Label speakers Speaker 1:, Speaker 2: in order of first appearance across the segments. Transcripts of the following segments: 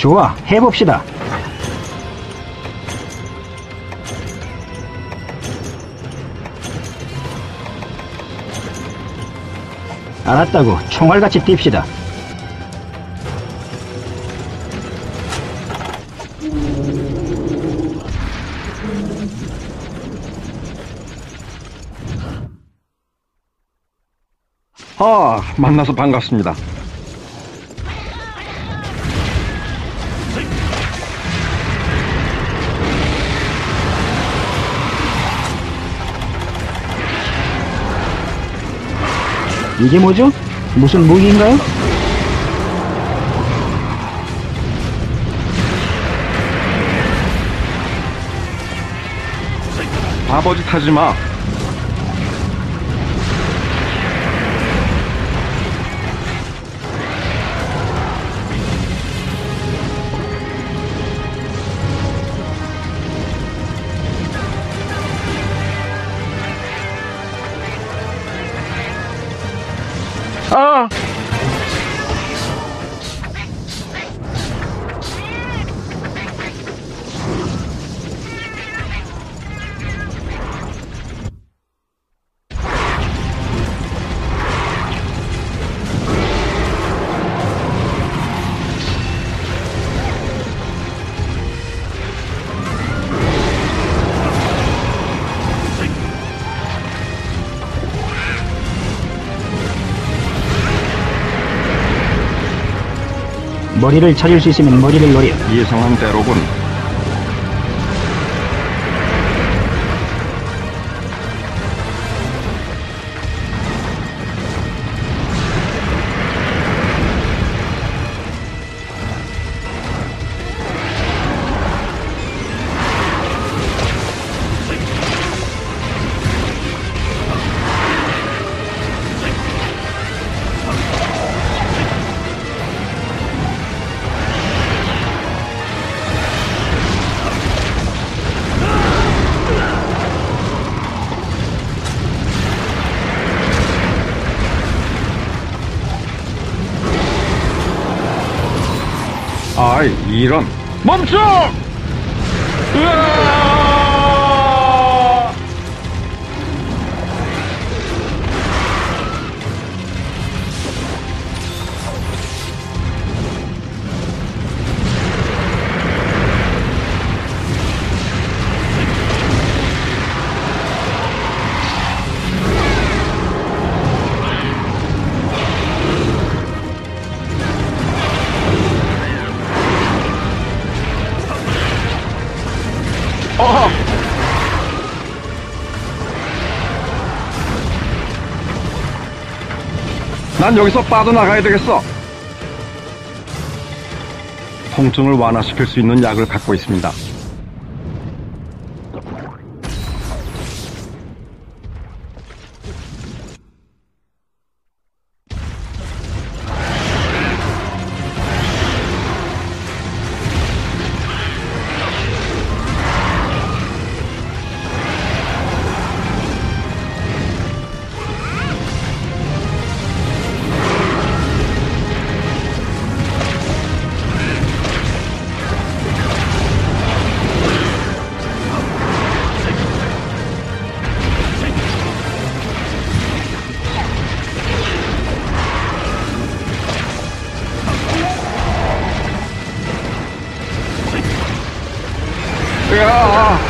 Speaker 1: 좋아, 해봅시다. 알았다고 총알같이 뜁시다.
Speaker 2: 아, 만나서 반갑습니다.
Speaker 1: 이게 뭐죠? 무슨 무기인가요?
Speaker 2: 바보짓 하지 마.
Speaker 1: 머리를 찾을 수 있으면 머리를 노려.
Speaker 2: 예상한 대로군. 이, 이런. 멈춰! 으아! 난 여기서 빠져나가야 되겠어. 통증을 완화시킬 수 있는 약을 갖고 있습니다. 야!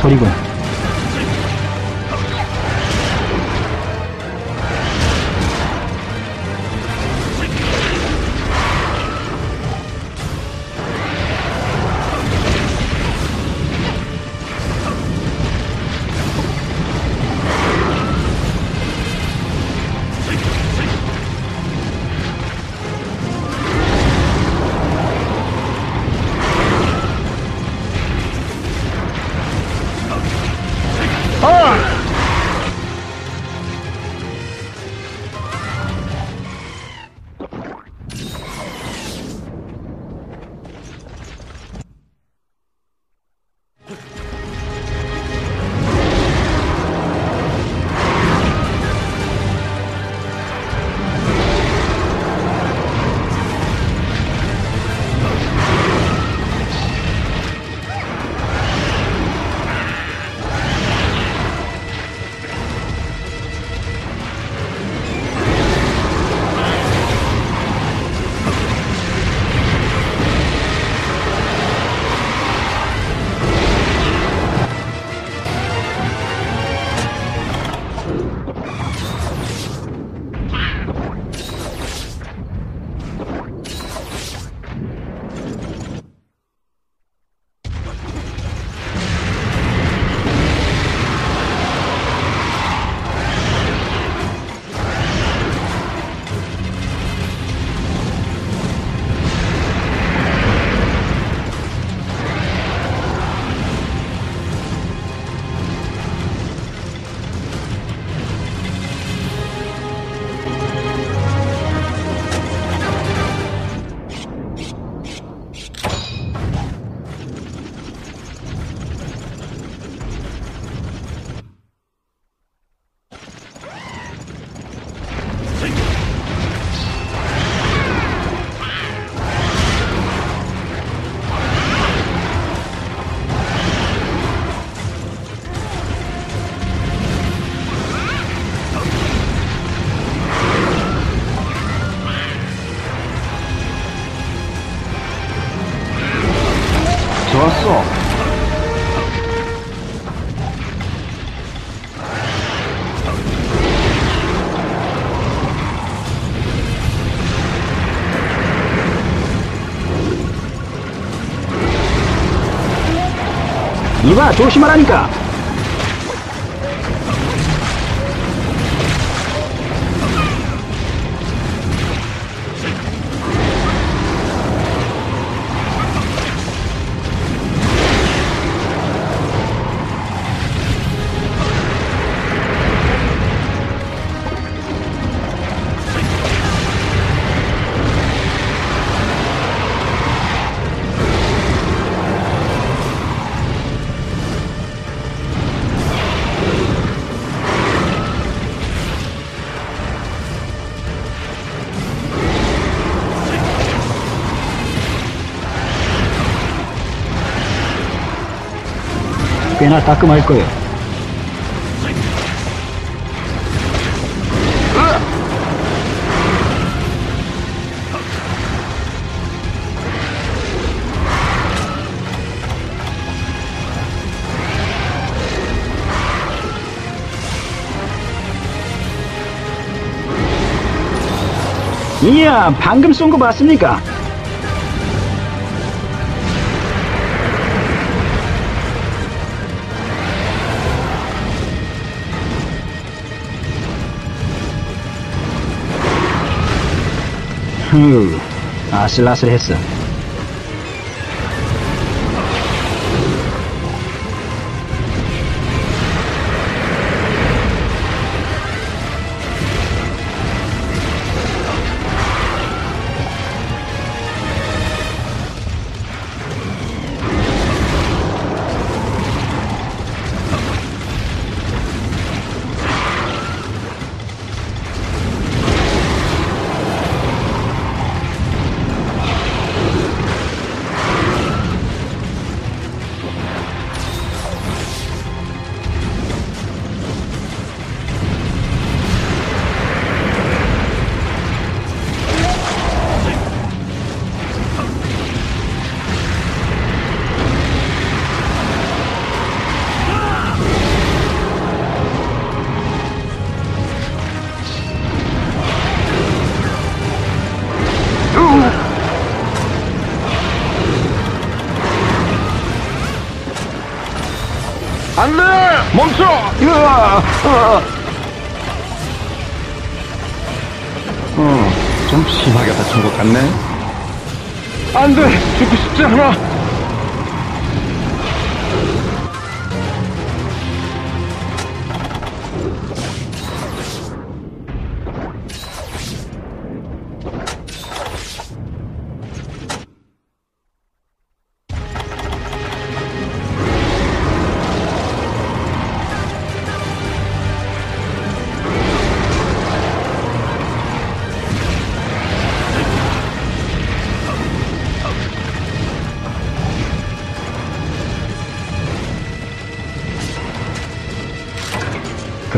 Speaker 1: 괴로운 조심하라니까! 꽤나 따끔할 거예요. 이야, 방금 쏜거 봤습니까? 휴, 아슬아슬했어.
Speaker 2: 안 돼! 멈춰!
Speaker 1: 으아, 으아.
Speaker 2: 어, 좀 심하게 다친 것 같네. 안 돼! 죽고 싶지 않아!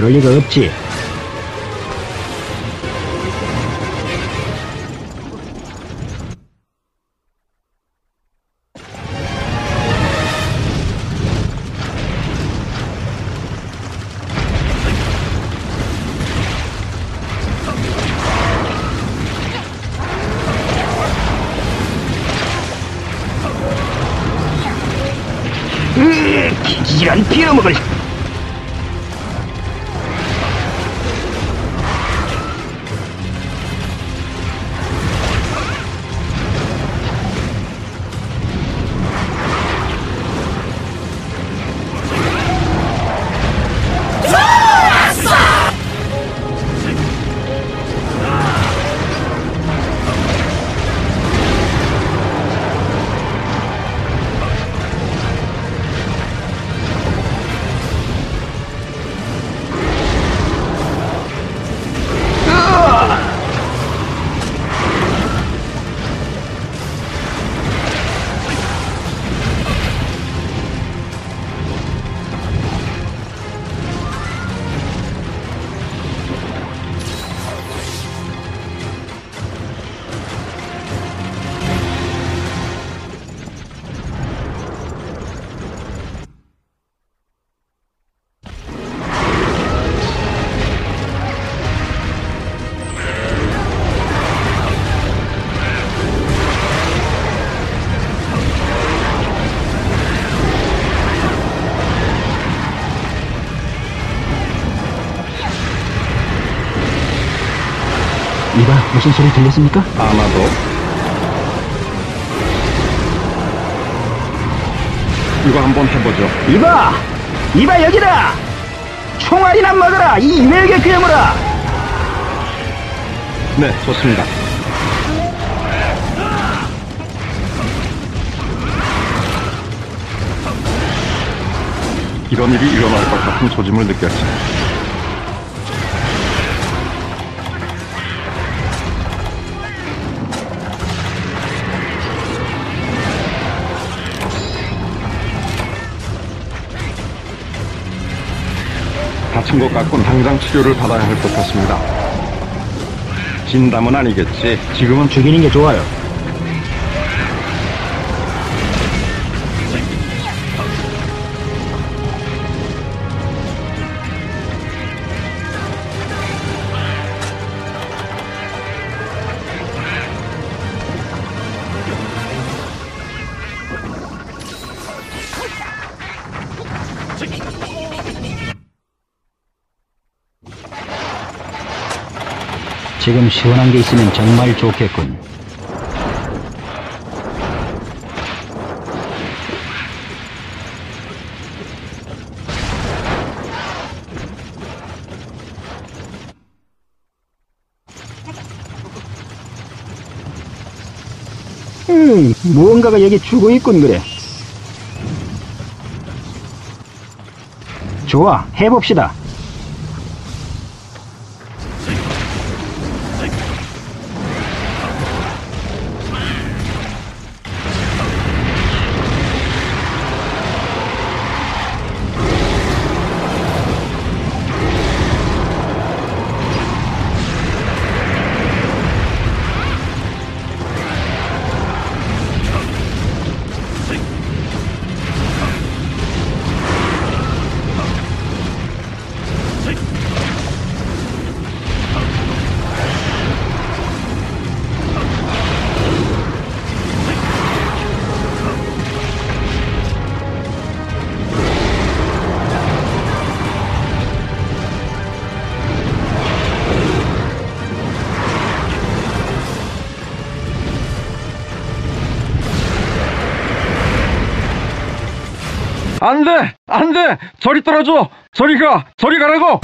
Speaker 1: 그럴 리가 없지. 으, 기지란 비어먹을. 이봐, 무슨 소리 들렸습니까?
Speaker 2: 아마도. 이거 한번 해보죠.
Speaker 1: 이봐! 이봐, 여기다! 총알이나 먹어라! 이 외계 괴물아!
Speaker 2: 네, 좋습니다. 이런 일이 일어날 것 같은 조짐을 느꼈지. 다친 것 같군 당장 치료를 받아야 할 것 같습니다. 진담은 아니겠지.
Speaker 1: 지금은 죽이는 게 좋아요. 지금 시원한 게 있으면 정말 좋겠군. 음, 무언가가 여기 죽어 있군 그래. 좋아, 해봅시다.
Speaker 2: 안 돼! 안 돼! 저리 떨어져! 저리 가! 저리 가라고!